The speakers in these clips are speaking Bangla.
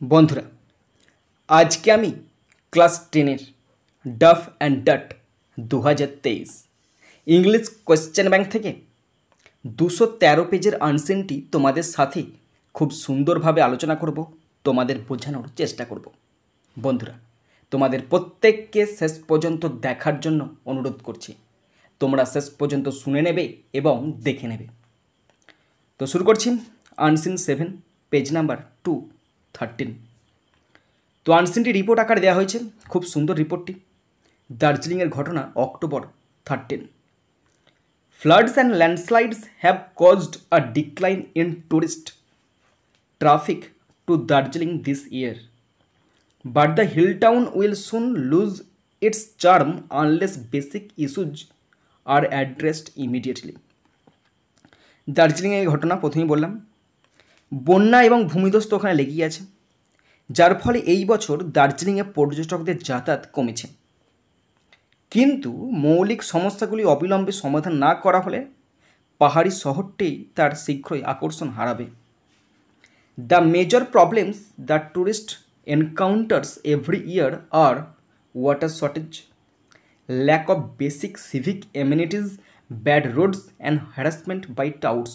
বন্ধুরা, আজকে আমি ক্লাস টেনের ডাফ অ্যান্ড ডাট দু হাজার তেইশ ইংলিশ কোয়েশ্চেন ব্যাংক থেকে দুশো তেরো পেজের আনসেনটি তোমাদের সাথে খুব সুন্দরভাবে আলোচনা করব, তোমাদের বোঝানোর চেষ্টা করব। বন্ধুরা, তোমাদের প্রত্যেককে শেষ পর্যন্ত দেখার জন্য অনুরোধ করছি। তোমরা শেষ পর্যন্ত শুনে নেবে এবং দেখে নেবে। তো শুরু করছি, unseen seven, page number two. Thirteen তো আনসিনটি রিপোর্ট আকারে দেওয়া হয়েছে। খুব সুন্দর রিপোর্টটি দার্জিলিংয়ের ঘটনা October thirteen floods and landslides have caused a decline in tourist traffic to Darjeeling this year but the hill town will soon lose its charm unless basic issues are addressed immediately দার্জিলিংয়ের ঘটনা প্রথমেই বললাম। বন্যা এবং ভূমিদস্ত ওখানে লেগেই আছে। যার ফলে এই বছর দার্জিলিংয়ে পর্যটকদের যাতায়াত কমেছে। কিন্তু মৌলিক সমস্যাগুলি অবিলম্বে সমাধান না করা হলে পাহাড়ি শহরটি তার শীঘ্রই আকর্ষণ হারাবে। The major problems the tourist encounters every year are water shortage lack of basic civic amenities bad roads and harassment by touts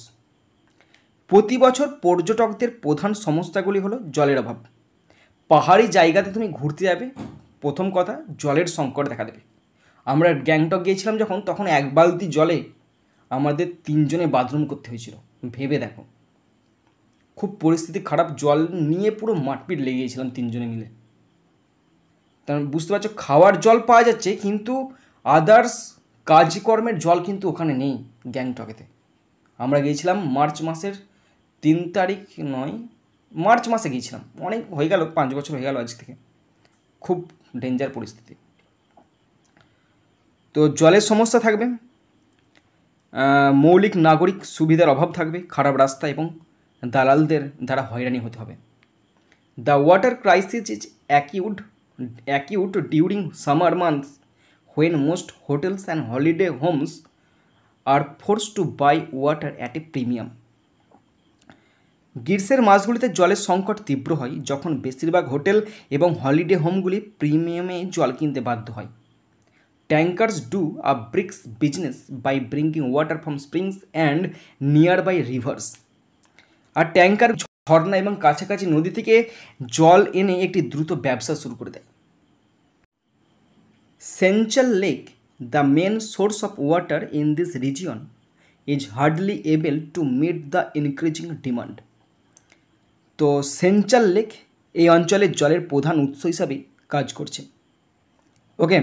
প্রতি বছর পর্যটকদের প্রধান সমস্যাগুলি হলো জলের অভাব। পাহাড়ি জায়গাতে তুমি ঘুরতে যাবে, প্রথম কথা জলের সংকট দেখা দেবে। আমরা গ্যাংটক গিয়েছিলাম যখন, তখন এক বালতি জলে আমাদের তিনজনে বাথরুম করতে হয়েছিল। ভেবে দেখো। খুব পরিস্থিতি খারাপ, জল নিয়ে পুরো মাটপিট লেগে গিয়েছিলাম তিনজনে মিলে। তার বুঝতে পারছ, খাওয়ার জল পাওয়া যাচ্ছে, কিন্তু আদার্স কাজকর্মের জল কিন্তু ওখানে নেই গ্যাংটকেতে। আমরা গিয়েছিলাম মার্চ মাসের তিন তারিখ নয়, মার্চ মাসে গিয়েছিলাম। অনেক হয়ে গেল, পাঁচ বছর হয়ে গেল আজ থেকে। খুব ডেঞ্জার পরিস্থিতি। তো জলের সমস্যা থাকবে মৌলিক নাগরিক সুবিধার অভাব থাকবে, খারাপ রাস্তা এবং দালালদের দ্বারা হয়রানি হতে হবে। The water crisis is acute acute during summer months when most hotels and holiday homes are force to buy water at a premium গ্রীষ্মের মাসগুলিতে জলের সংকট তীব্র হয়, যখন বেশিরভাগ হোটেল এবং হলিডে হোমগুলি প্রিমিয়ামে জল কিনতে বাধ্য হয়। Tankers do a brisk business by bringing water from springs and nearby rivers. R tanker ঝর্ণা এবং কাছাকাছি নদী থেকে জল এনে একটি দ্রুত ব্যবসা শুরু করে দেয়। Senchal Lake, the main source of water in this region, is hardly able to meet the increasing demand. তো সেঞ্চাল লেক এই অঞ্চলের জলের প্রধান উৎস হিসাবে কাজ করছে। Okay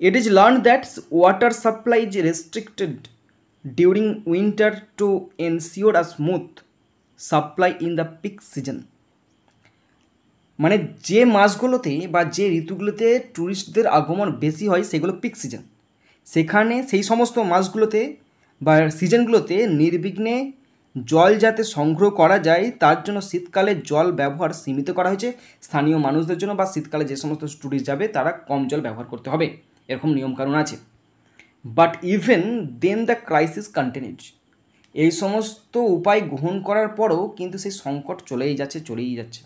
it is learn that water supply is restricted during winter to ensure a smooth supply in the peak season মানে যে মাসগুলোতে বা যে ঋতুগুলোতে ট্যুরিস্টদের আগমন বেশি হয় সেগুলো পিক সিজন সেখানে সেই সমস্ত মাসগুলোতে বা সিজনগুলোতে নির্বিঘ্নে জল যাতে সংগ্রহ করা যায়, তার জন্য শীতকালে জল ব্যবহার সীমিত করা হয়েছে। স্থানীয় মানুষদের জন্য বা শীতকালে যে সমস্ত ট্যুরিস্ট যাবে, তারা কম জল ব্যবহার করতে হবে। এরকম নিয়মকানুন আছে। But even then the crisis continues এই সমস্ত উপায় গ্রহণ করার পরও কিন্তু সেই সংকট চলেই যাচ্ছে চলেই যাচ্ছে।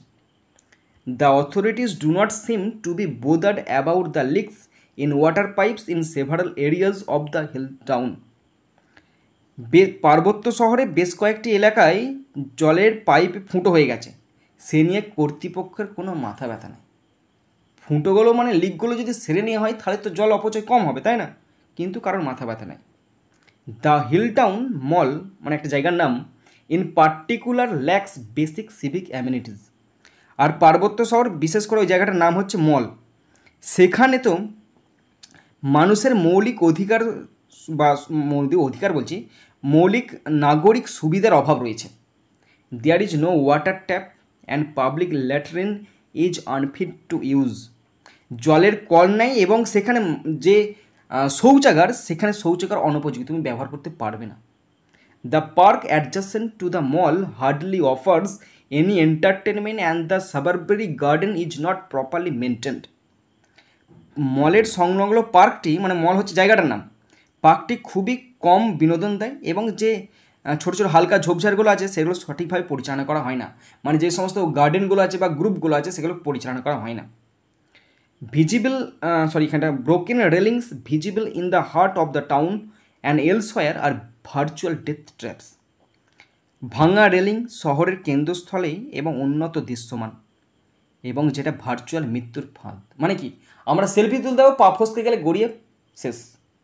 The authorities do not seem to be bothered about the leaks in water pipes in several areas of the hill town পার্বত্য শহরে বেশ কয়েকটি এলাকায় জলের পাইপ ফুটো হয়ে গেছে। সে নিয়ে কর্তৃপক্ষের কোনো মাথা ব্যথা নেই। ফুটোগুলো মানে লিকগুলো যদি সেরে নেওয়া হয়, তাহলে তো জল অপচয় কম হবে, তাই না? কিন্তু কারোর মাথা ব্যথা নেই। দ্য হিল টাউন মল মানে একটা জায়গার নাম, in particular lacks basic civic amenities. আর পার্বত্য শহর বিশেষ করে ওই জায়গাটার নাম হচ্ছে মল। সেখানে তো মানুষের মৌলিক অধিকার বা মৌলিক অধিকার বলছি, মৌলিক নাগরিক সুবিধার অভাব রয়েছে। There is no water tap and public latrine is unfit to use জলের কল নাই এবং সেখানে যে শৌচাগার, সেখানে শৌচাগার অনুপযোগী, তুমি ব্যবহার করতে পারবে না। The park adjacent to the mall hardly offers any entertainment and the Shrubbery Garden is not properly maintained মলের সংলগ্ন পার্কটি মানে মল হচ্ছে জায়গাটার নাম। পার্কটি খুবই কম বিনোদন দেয় এবং যে ছোটো ছোটো হালকা ঝোপঝাড়গুলো আছে সেগুলো সঠিকভাবে পরিচালনা করা হয় না। মানে যে সমস্ত গার্ডেনগুলো আছে বা গ্রুপগুলো আছে সেগুলো পরিচালনা করা হয় না। ভিজিবল সরি এখানটা broken railings visible in the heart of the town and elsewhere are virtual death traps. ভাঙা রেলিং শহরের কেন্দ্রস্থলে এবং উন্নত দৃশ্যমান। এবং যেটা ভার্চুয়াল মৃত্যুর ফাঁদ। মানে কি? আমরা সেলফি তুলতে হবে পা ফসকে গেলে গড়িয়ে, শেষ।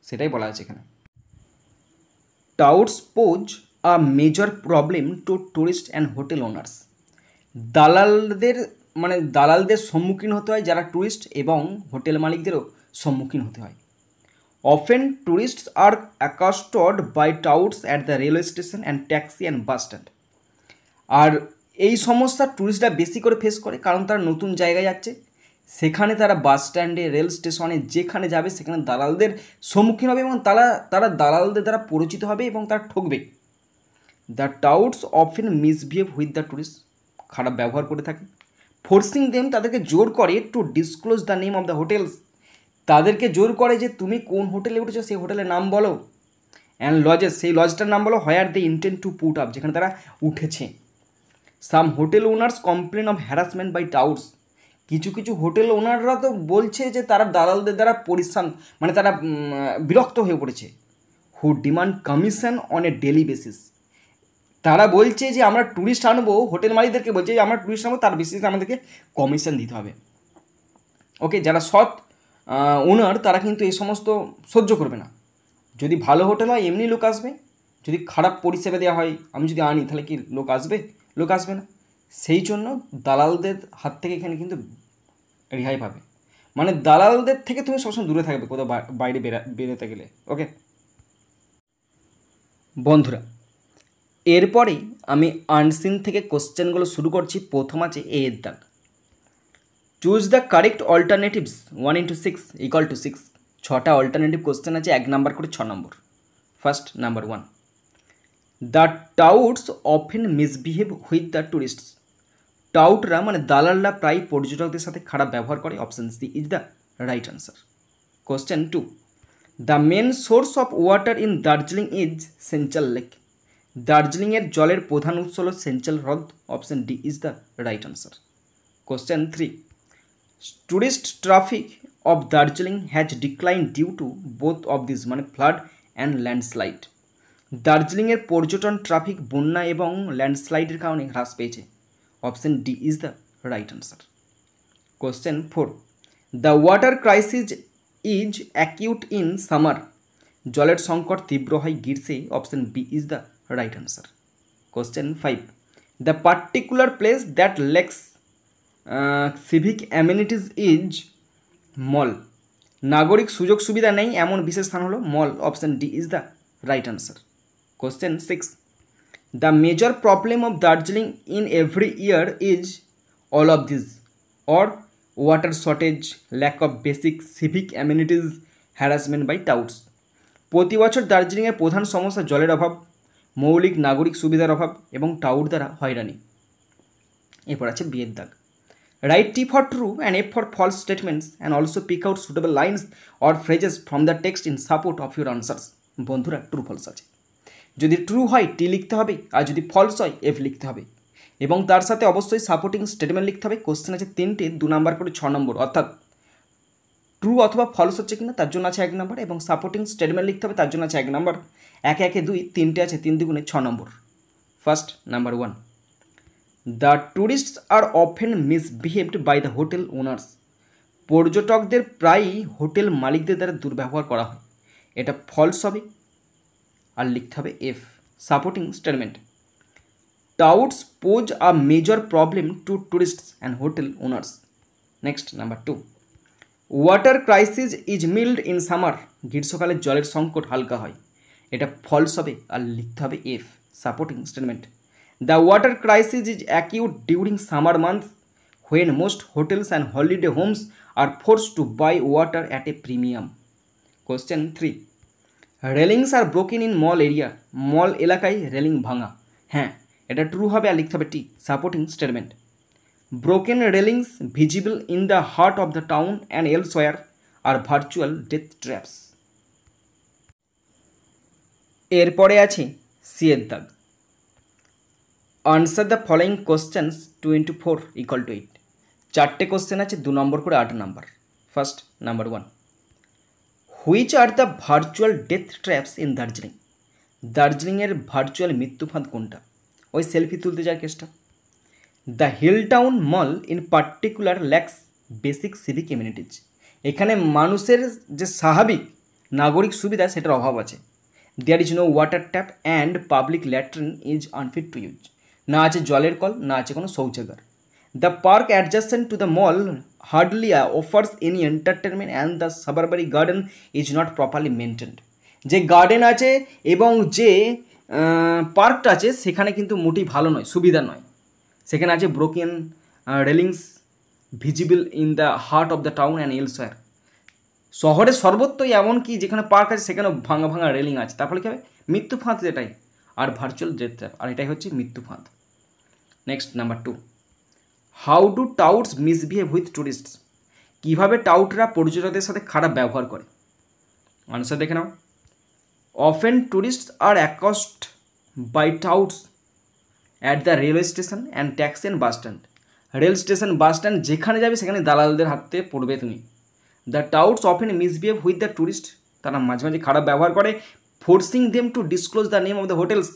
সেটাই বলা আছে এখানে। Touts pose a major problem to tourist and hotel owners. দালালদের মানে দালালদের সম্মুখীন হতে হয় যারা ট্যুরিস্ট এবং হোটেল মালিকদেরও সম্মুখীন হতে হয়। Often tourist are accosted by touts at the railway station and taxi and bus stand. আর এই সমস্যা ট্যুরিস্টরা বেশি করে ফেস করে কারণ তারা নতুন জায়গায় যাচ্ছে। সেখানে তারা বাস স্ট্যান্ডে, রেল স্টেশনে, যেখানে যাবে সেখানে দালালদের সম্মুখীন হবে এবং তারা তারা দালালদের দ্বারা পরিচিত হবে এবং তারা ঠকবে। The touts of often misbehave with the tourist খারাপ ব্যবহার করে থাকে। ফোর্সিং দেম তাদেরকে জোর করে to disclose the name of the hotels তাদেরকে জোর করে যে তুমি কোন হোটেলে উঠেছো সেই হোটেলের নাম বলো। অ্যান্ড লজেস সেই লজটার নাম বলো where they intend to put up যেখানে তারা উঠেছে। Some hotel owners complain of harassment by touts কিছু কিছু হোটেল ওনাররা তো বলছে যে তারা দালালদের দ্বারা পরিশ্রাম মানে তারা বিরক্ত হয়ে পড়েছে। Who demand commission on a daily basis তারা বলছে যে আমরা ট্যুরিস্ট আনব, হোটেল মালিকদেরকে বলছে যে আমরা ট্যুরিস্ট আনব, তার বেসিসে আমাদেরকে কমিশন দিতে হবে। ওকে যারা সৎ ওনার তারা কিন্তু এই সমস্ত সহ্য করবে না। যদি ভালো হোটেল হয়, এমনি লোক আসবে। যদি খারাপ পরিষেবা দেওয়া হয়, আমি যদি আনি, তাহলে কি লোক আসবে? লোক আসবে না। সেই জন্য দালালদের হাত থেকে এখানে কিন্তু রেহাই পাবে। মানে দালালদের থেকে তুমি সবসময় দূরে থাকবে কোথাও বাইরে বেরা, বেরোতে গেলে। ওকে বন্ধুরা, এরপরেই আমি আনসিন থেকে কোশ্চেনগুলো শুরু করছি। প্রথম আছে এ এর দাগ choose the correct alternatives one into six equal to six ছটা অল্টারনেটিভ কোশ্চেন আছে, এক নাম্বার করে ছ নম্বর first number one the touts often misbehave with the tourists টাউটরা মানে দালালরা প্রায় পর্যটকদের সাথে খারাপ ব্যবহার করে option C is the right answer question two the main source of water in Darjeeling is Senchal Lake দার্জিলিংয়ের জলের প্রধান উৎস হল সেঞ্চাল হ্রদ option D is the right answer question three tourist traffic of Darjeeling has decline due to both of this মানে ফ্লাড অ্যান্ড ল্যান্ডস্লাইড দার্জিলিংয়ের পর্যটন ট্রাফিক, বন্যা এবং ল্যান্ডস্লাইডের কারণে হ্রাস পেয়েছে। Option D is the right answer. Question four. The water crisis is acute in summer. জলের সংকট তীব্র হয় গ্রীষ্মে option B is the right answer. Question five. The particular place that lacks civic amenities is mall. নাগরিক সুযোগ সুবিধা নেই, এমন বিশেষ স্থান হলো mall. Option D is the right answer. Question six the major problem of Darjeeling in every year is all of this or water shortage lack of basic civic amenities harassment by touts প্রতি বছর দার্জিলিংয়ের প্রধান সমস্যা জলের অভাব, মৌলিক নাগরিক সুবিধার অভাব এবং টাউট দ্বারা হয়রানি। এরপর আছে বিয়ের দাগ। Right T for true and F for false statements and also pick out suitable lines or phrases from the text in support of your answers বন্ধুরা ট্রু ফলস আছে। যদি ট্রু হয় টি লিখতে হবে, আর যদি ফলস হয় এফ লিখতে হবে। এবং তার সাথে অবশ্যই সাপোর্টিং স্টেটমেন্ট লিখতে হবে। কোশ্চেন আছে তিনটে, দু নম্বর করে ছ নম্বর অর্থাৎ ট্রু অথবা ফলস হচ্ছে কিনা, তার জন্য আছে এক নম্বর এবং সাপোর্টিং স্টেটমেন্ট লিখতে হবে, তার জন্য আছে এক নম্বর একে একে দুই, তিনটে আছে, তিন দুগুণে ছ নম্বর first number one the tourists are often misbehaved by the hotel owners পর্যটকদের প্রায়ই হোটেল মালিকদের দ্বারা দুর্ব্যবহার করা হয়। এটা ফলস হবে আর লিখতে হবে F supporting statement touts pose a major problem to tourists and hotel owners next number two water crisis is mild in summer গ্রীষ্মকালে জলের সংকট হালকা হয়। এটা ফলস হবে আর লিখতে হবে F supporting statement the water crisis is acute during summer month when most hotels and holiday homes are force to buy water at a premium question three railings are broken in mall area. Mall এলাকায় রেলিং ভাঙা। হ্যাঁ এটা ট্রু হবে আর লিখতে হবে টি supporting statement broken railings visible in the heart of the town and elsewhere are virtual death traps. এরপরে আছে সিয়ের দাগ। Answer the following questions two into four equal to eight. চারটে কোশ্চেন আছে, দু নম্বর করে আট number. First, number one. Which are the virtual death traps in Darjeeling দার্জিলিংয়ের ভার্চুয়াল মৃত্যুফাঁদ কোনটা? ওই সেলফি তুলতে যায় কেসটা। The hill town mall in particular lacks basic civic immunities এখানে মানুষের যে স্বাভাবিক নাগরিক সুবিধা, সেটার অভাব আছে। There is no water tap and public latrine is unfit to use না আছে জলের কল, না আছে কোনো শৌচাগার। The park adjacent to the mall hardly offers any entertainment and the suburban garden is not properly maintained যে গার্ডেন আছে এবং যে পার্কটা আছে, সেখানে কিন্তু মোটেই ভালো নয়, সুবিধা নয়। সেখানে আছে broken railings visible in the heart of the town and elsewhere শহরের সর্বত্রই এমনকি যেখানে পার্ক আছে, সেখানেও ভাঙা ভাঙা রেলিং আছে। তার ফলে কী হবে? মৃত্যু ফাঁদ এটাই আর ভার্চুয়াল ডেথ আর এটাই হচ্ছে মৃত্যু ফাঁদ next number two how do touts misbehave with tourists কীভাবে টাউটরা পর্যটকদের সাথে খারাপ ব্যবহার করে? আনসার দেখে নাও। Often tourists are accost by touts at the railway station and taxi and bus stand rail station bus stand যেখানে যাবে সেখানে দালালদের হাতে পড়বে তুমি। The touts often misbehave with the tourist তারা মাঝে মাঝে খারাপ ব্যবহার করে forcing them to disclose the name of the hotels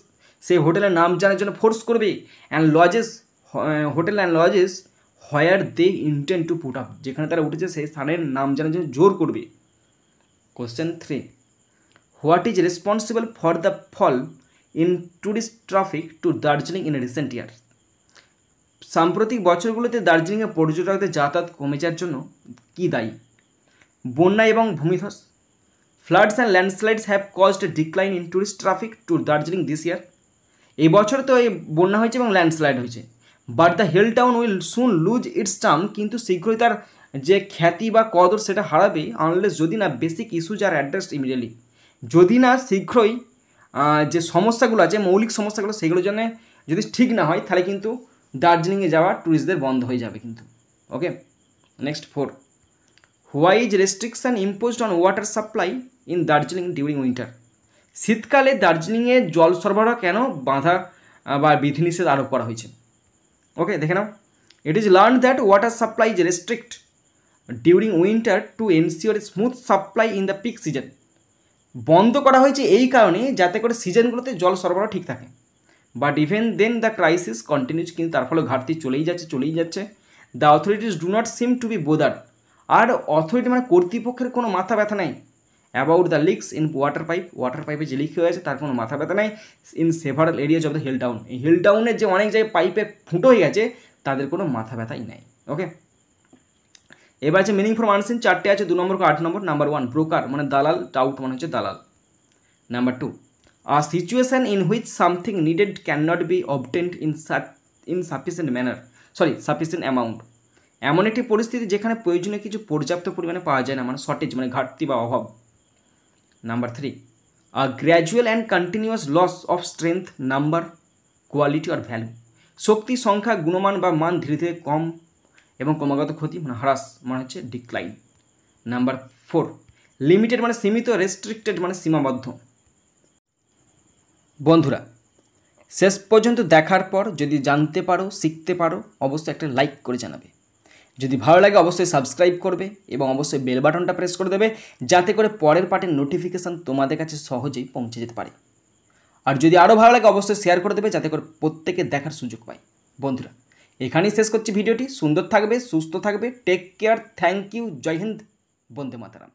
সেই হোটেলের নাম জানার জন্য ফোর্স করবে। And lodges hotel and lodges where they intent to put up যেখানে তারা উঠেছে সেই স্থানের নাম জানার জন্য জোর করবে। Question three what is responsible for the fall in tourist traffic to Darjeeling in recent year সাম্প্রতিক বছরগুলোতে দার্জিলিংয়ে পর্যটকদের যাতায়াত কমে যাওয়ার জন্য কী দায়ী? বন্যা এবং ভূমিধস। Floods and landslides have caused decline in tourist traffic to Darjeeling this year এই বছর তো এই বন্যা হয়েছে এবং ল্যান্ডস্লাইড হয়েছে। But the hill town will soon lose its term কিন্তু শীঘ্রই তার যে খ্যাতি বা কদর সেটা হারাবে আনলেস যদি না basic issues are addressed immediately যদি না শীঘ্রই যে সমস্যাগুলো আছে, মৌলিক সমস্যাগুলো, সেগুলোর জন্য যদি ঠিক না হয়, তাহলে কিন্তু দার্জিলিংয়ে যাওয়া ট্যুরিস্টদের বন্ধ হয়ে যাবে কিন্তু। Okay next four why is restriction imposed on water supply in Darjeeling during winter শীতকালে দার্জিলিংয়ে জল সরবরাহ কেন বাঁধা বা বিধিনিষেধ আরোপ করা হয়েছে? ওকে দেখে নাও। It is learn that water supply is restrict during winter to ensure smooth supply in the peak season বন্ধ করা হয়েছে এই কারণে যাতে করে সিজনগুলোতে জল সরবরাহ ঠিক থাকে। But even then the crisis continues কিন্তু তার ফলে ঘাটতি চলেই যাচ্ছে চলেই যাচ্ছে। The authorities do not seem to be bother are authority মানে কর্তৃপক্ষের কোনো মাথা ব্যথা নেই। About the leaks in water pipe water পাইপে যে লিক হয়ে আছে তার কোনো মাথা ব্যথা নাই। In several areas of the hill town এই হিল টাউনের যে অনেক জায়গায় পাইপে ফুটো হয়ে গেছে, তাদের কোনো মাথা ব্যথাই নেই ওকে এবার আছে মিনিং ফ্রম আনসিন চারটে আছে, দু নম্বর আট নম্বর নাম্বার ওয়ান ব্রোকার মানে দালাল টাউট মানে হচ্ছে দালাল। Number two a situation in which something needed can not be obtained in insufficient manner sorry sufficient amount এমন একটি পরিস্থিতি যেখানে প্রয়োজনীয় কিছু পর্যাপ্ত পরিমাণে পাওয়া যায় না মানে শর্টেজ মানে ঘাটতি বা অভাব। Number three a gradual and continuous loss of strength number quality or value শক্তি সংখ্যা গুণমান বা মান ধীরে ধীরে কম এবং ক্রমাগত ক্ষতি মানে হ্রাস মানে হচ্ছে ডিক্লাইন নাম্বার ফোর লিমিটেড মানে সীমিত রেস্ট্রিক্টেড মানে সীমাবদ্ধ। বন্ধুরা, শেষ পর্যন্ত দেখার পর যদি জানতে পারো, শিখতে পারো, অবশ্যই একটা লাইক করে জানাবে। যদি ভালো লাগে অবশ্যই সাবস্ক্রাইব করবে এবং অবশ্যই বেল বাটনটা প্রেস করে দেবে, যাতে করে পরের পার্টের নোটিফিকেশান তোমাদের কাছে সহজেই পৌঁছে যেতে পারে। আর যদি আরও ভালো লাগে অবশ্যই শেয়ার করে দেবে, যাতে করে প্রত্যেকে দেখার সুযোগ পায়। বন্ধুরা, এখানেই শেষ করছি ভিডিওটি। সুন্দর থাকবে, সুস্থ থাকবে। টেক কেয়ার থ্যাংক ইউ জয় হিন্দ, বন্দে মাতারাম।